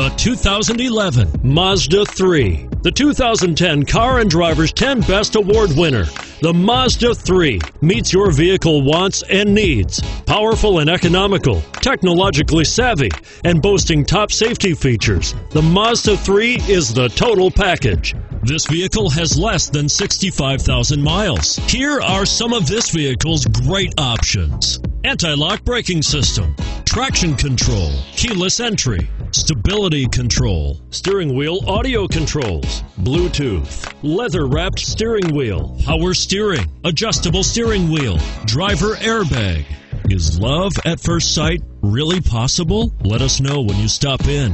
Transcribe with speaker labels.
Speaker 1: The 2011 Mazda 3. The 2010 Car and Driver's 10 Best Award winner. The Mazda 3 meets your vehicle wants and needs. Powerful and economical, technologically savvy, and boasting top safety features. The Mazda 3 is the total package. This vehicle has less than 65,000 miles. Here are some of this vehicle's great options. Anti-lock braking system, traction control, keyless entry, stability control, steering wheel audio controls, Bluetooth, leather wrapped steering wheel, power steering, adjustable steering wheel, driver airbag. Is love at first sight really possible? Let us know when you stop in.